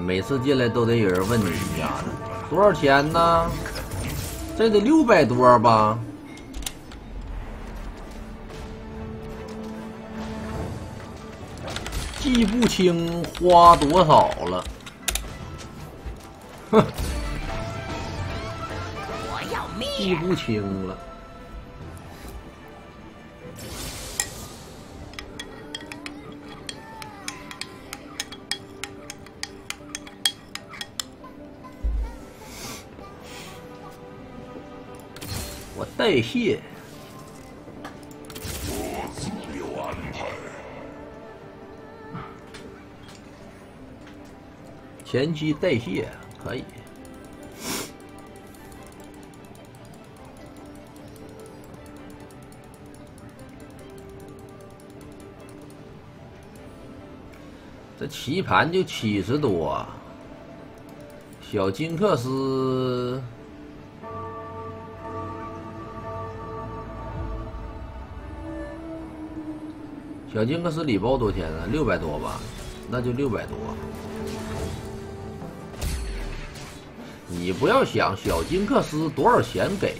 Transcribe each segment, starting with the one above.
每次进来都得有人问你一下子多少钱呢？这得六百多吧？记不清花多少了。哼，我要灭！记不清了。代谢。我自有安排。前期代谢可以。这棋盘就七十多，小金克斯小金克斯礼包多少钱啊？六百多吧，那就六百多。你不要想小金克斯多少钱给，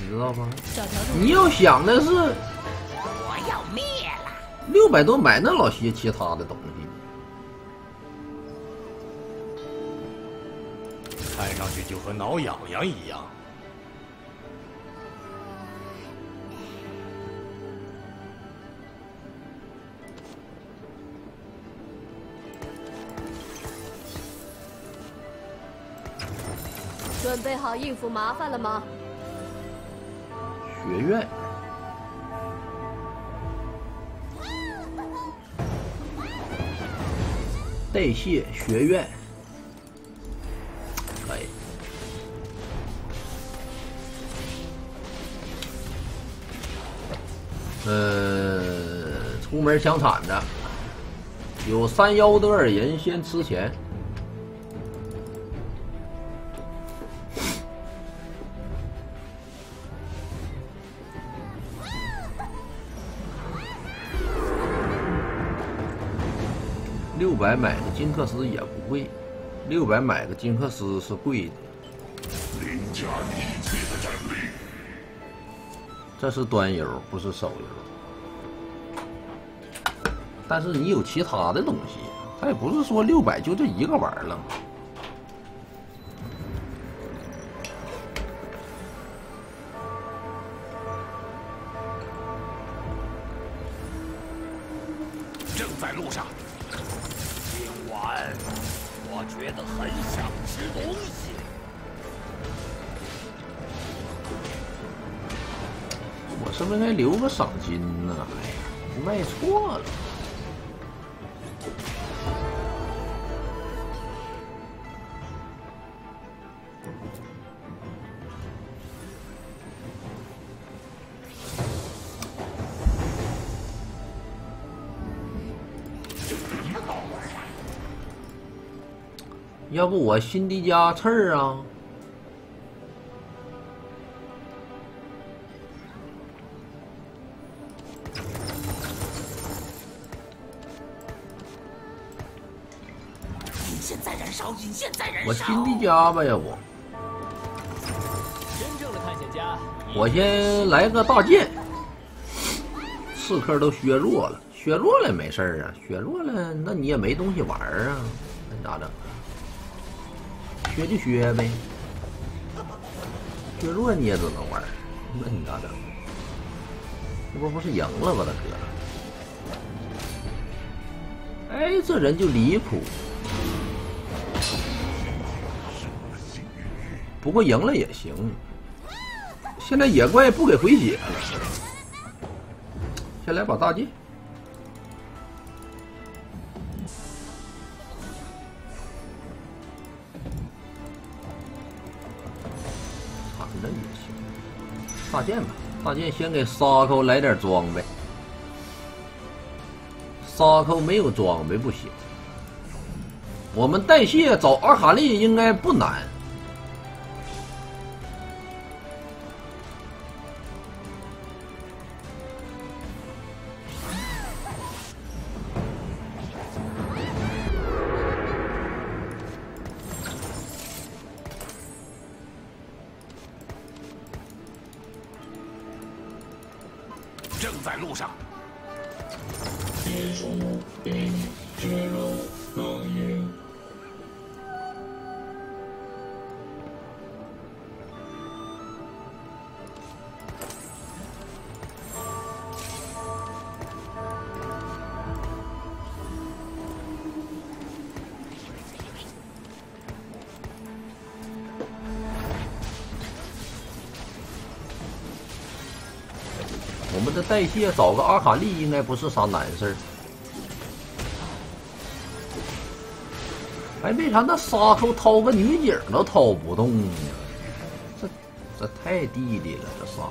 你知道吗？你要想的是我要灭了！六百多买那老些其他的东西。看上去就和挠痒痒一样。准备好应付麻烦了吗？学院，代谢学院，可以。呃，出门抢铲的，有三幺的人先吃钱。百买个金克斯也不贵，六百买个金克斯是贵的。的战力，这是端游，不是手游。但是你有其他的东西，它也不是说六百就这一个玩意儿了。觉得很想吃东西。我是不是应该留个赏金呢？哎呀，卖错了。要不我辛迪加刺儿啊？引线在燃烧，引线在燃烧。我辛迪加吧，要不真正的探险家，我先来个大剑。刺客都削弱了，削弱了也没事儿啊，削弱了那你也没东西玩儿啊，那咋整？削就削呗。削弱你也只能玩，那你咋整？这不不是赢了吗，大哥？哎，这人就离谱。不过赢了也行。现在野怪不给回血了，先来把大剑。那也行，大剑吧，大剑先给沙口来点装备。沙口没有装备不行，我们代谢找阿卡丽应该不难。我们的代谢找个阿卡丽应该不是啥难事儿。哎，为啥那沙口掏个女警都掏不动呢？这这太弟弟了，这沙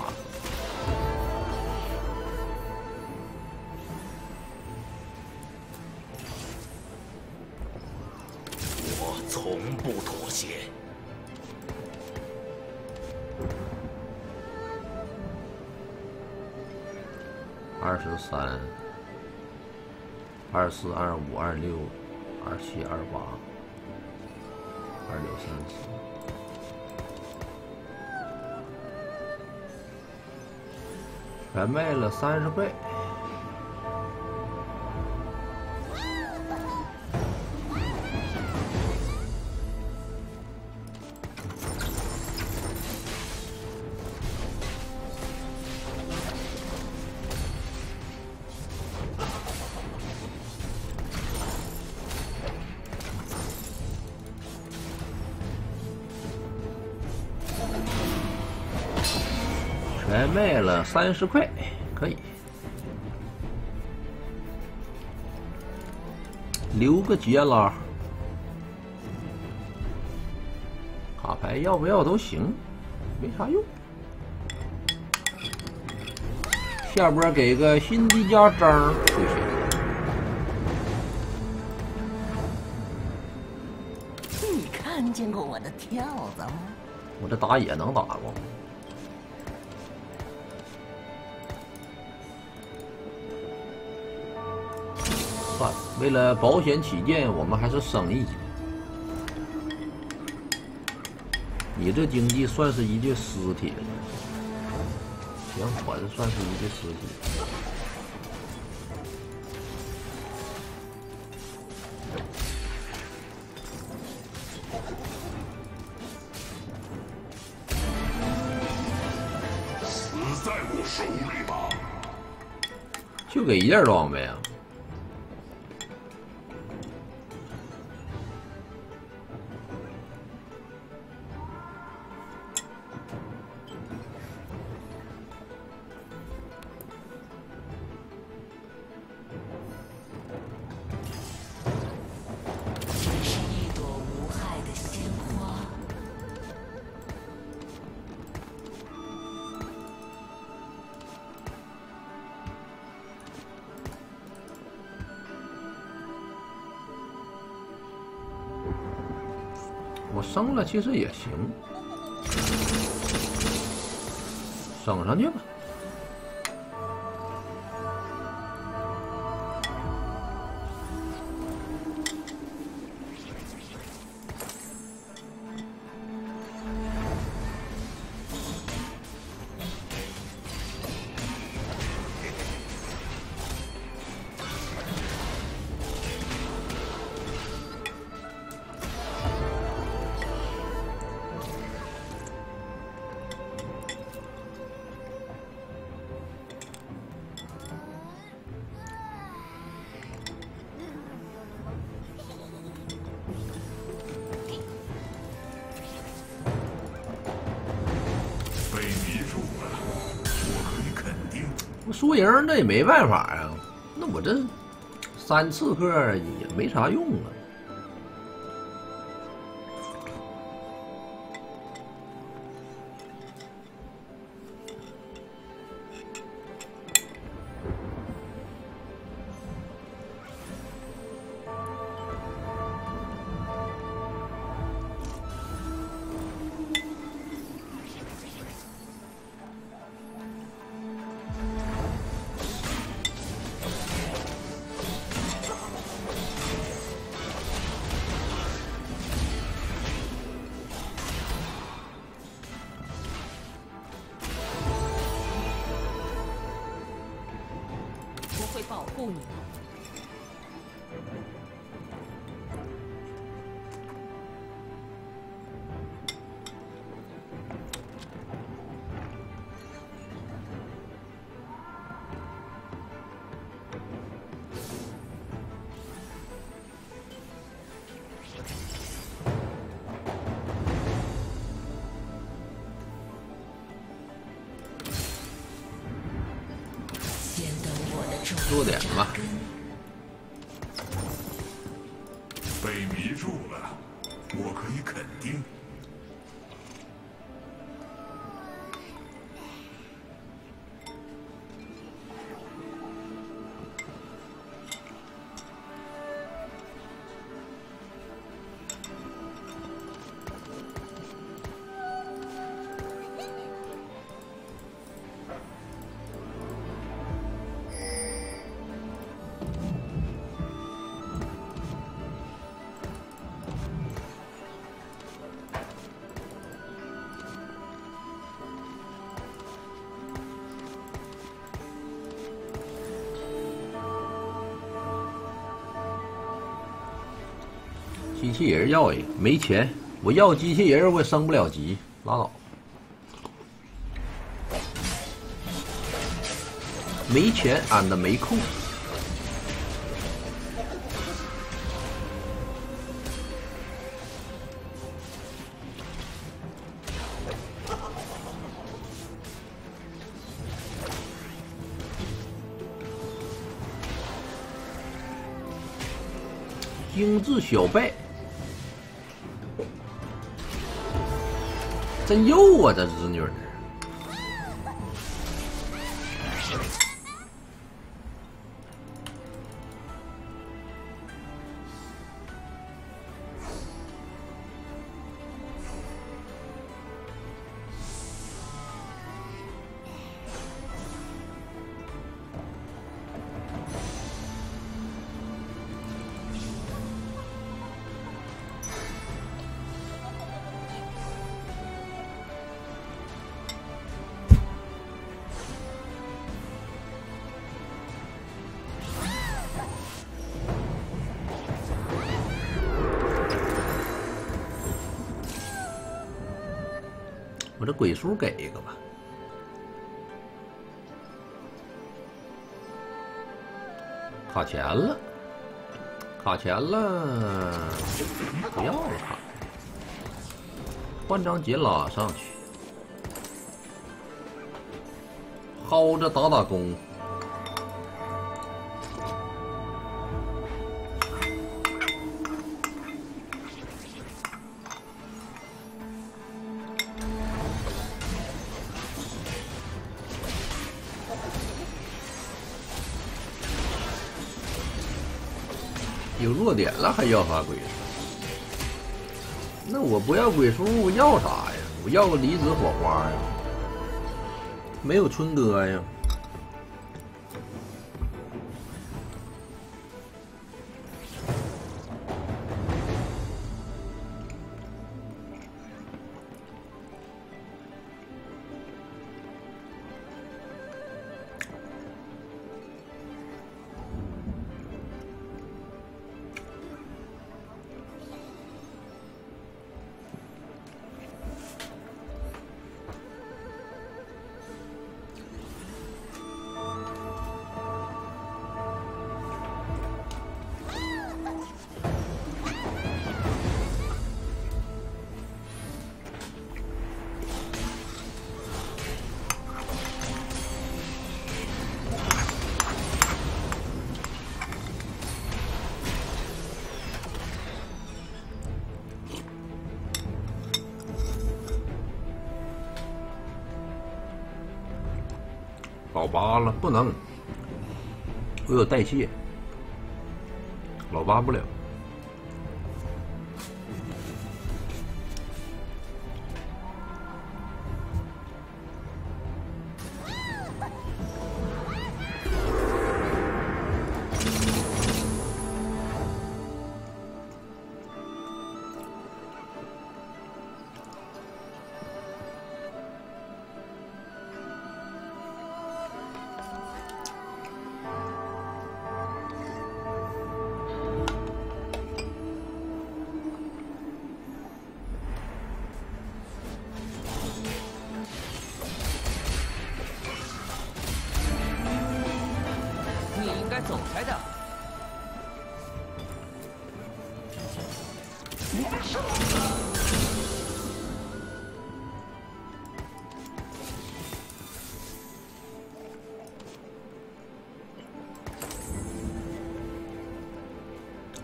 三、二四、二五、二六、二七、二八、二六、三七。全卖了三十块，三十块，可以留个杰拉，卡牌要不要都行，没啥用。下波给个新迪加章就行。你看见过我的跳子吗？我这打野能打过为了保险起见，我们还是升一级。你这经济算是一具尸体了。行，我这算是一具尸体。死在我手里吧！就给一件装备啊！了其实也行，省上去吧。输了，我可以肯定。输赢，那也没办法呀。那我这三刺客也没啥用啊。保护你。们机器人要一个，没钱，我要机器人我也升不了级，拉倒。没钱俺的没空。精致小败，真幼啊，这侄女儿。我这鬼书给一个吧。卡钱了，卡钱了，不要了卡，换张杰拉上去，薅着打打工。有弱点了还要啥鬼书？那我不要鬼书，我要啥呀？我要个离子火花呀！没有春哥呀！老八了，不能，我有代谢，老八不了。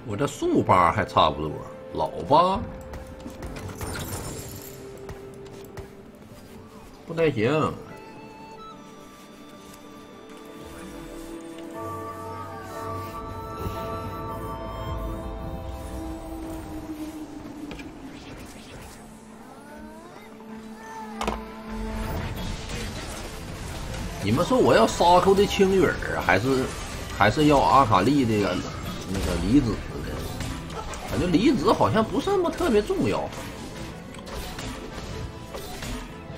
我这速八还差不多，老八不太行。你们说我要沙扣的青雨儿，还是还是要阿卡丽的那个离子？感觉离子好像不是那么特别重要，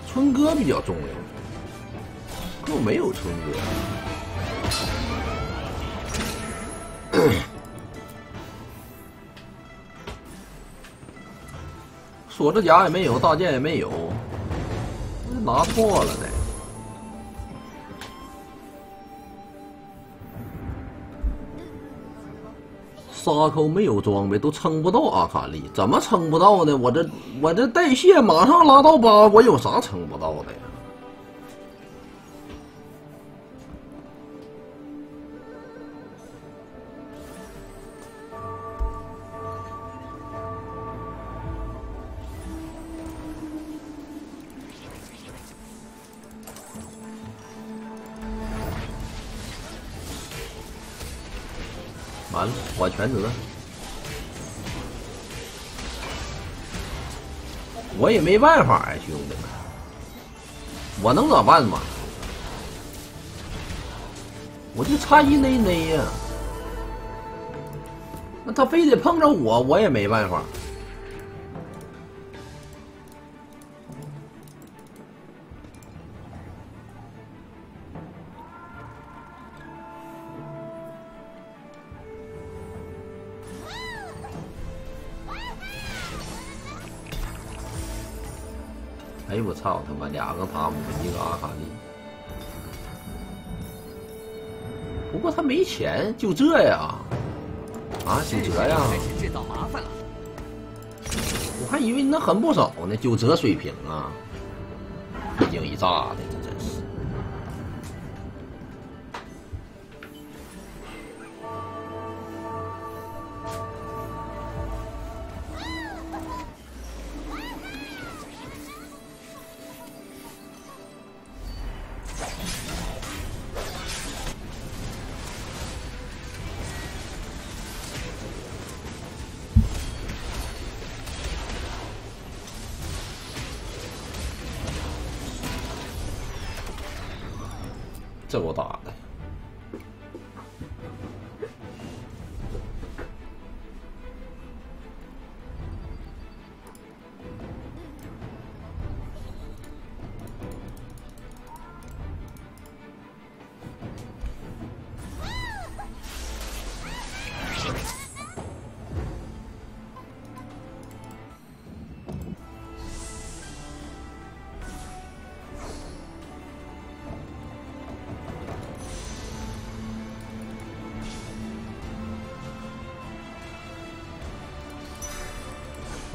春哥比较重要，可我没有春哥。锁子甲也没有，大剑也没有，拿错了呢。沙扣没有装备都撑不到阿卡丽，怎么撑不到呢？我这我这代谢马上拉到八，我有啥撑不到的呀？我全责。我也没办法呀、兄弟们，我能咋办嘛？我就差一内内呀，那他非得碰着我，我也没办法。操他妈，两个塔姆，一个阿卡丽。不过他没钱，就这呀？啊，九折呀？开始制造麻烦了。我还以为你能狠不少呢，九折水平啊！一惊一乍的，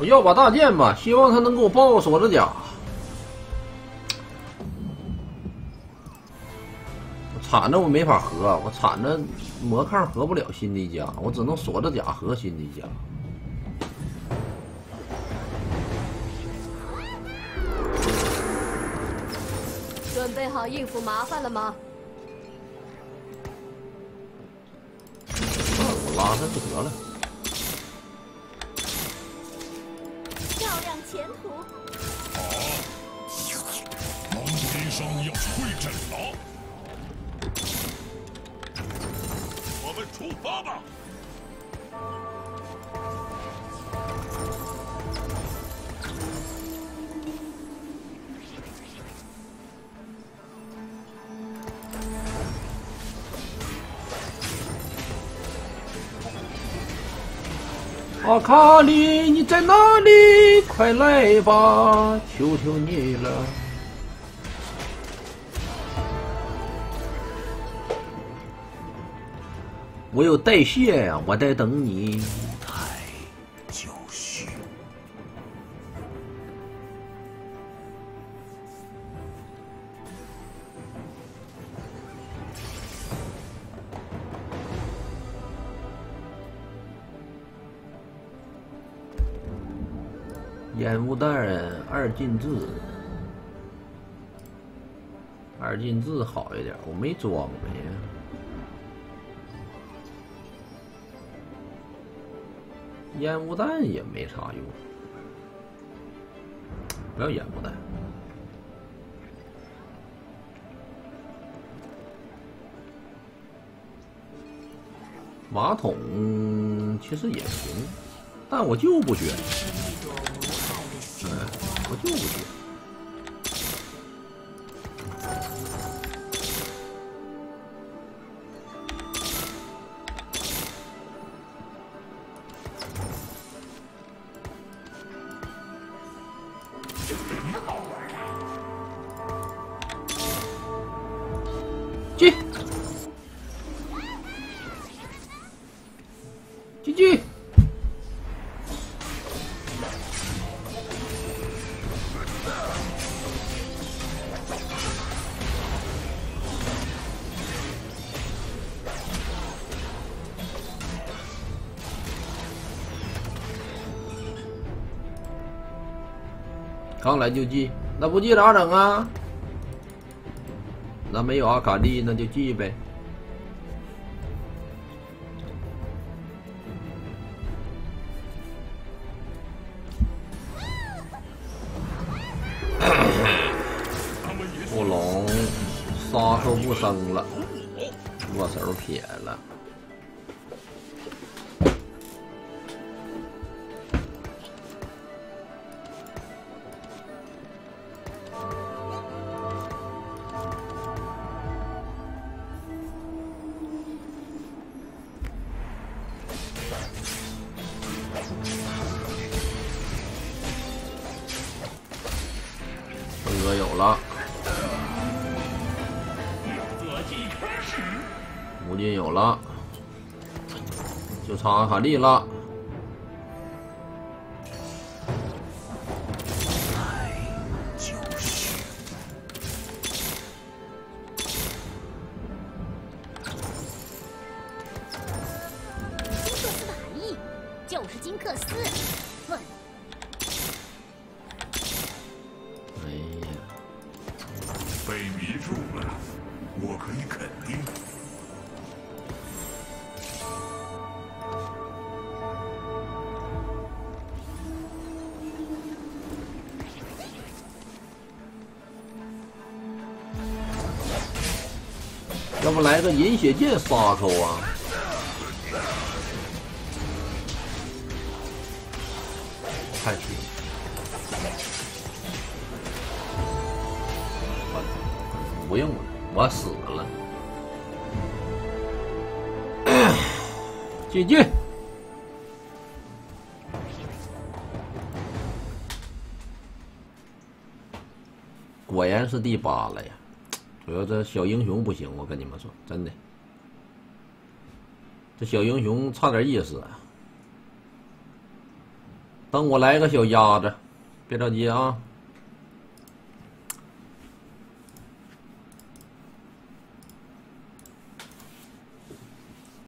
要把大剑吧，希望他能给我报个锁子甲。铲子我没法合，我铲子魔抗合不了新的甲，我只能锁子甲合新的甲。准备好应付麻烦了吗？我拉他就得了。古医生要会诊了，我们出发吧。阿卡丽，你在哪里？快来吧，求求你了！我有代谢呀，我在等你。太就绪。烟雾弹二进制，二进制好一点，我没装备呀。烟雾弹也没啥用，不要烟雾弹。马桶其实也行，但我就不选。嗯，我就不选。刚来就记，那不记咋整啊？那没有阿卡丽，那就记呗。布隆杀手不生了，握手撇了。无尽有了，就差阿卡丽了。饮血剑杀手啊？太虚。不用了，我死了。继续。果然是第八了呀！主要这小英雄不行，我跟你们说，真的，这小英雄差点意思。等我来个小鸭子，别着急啊。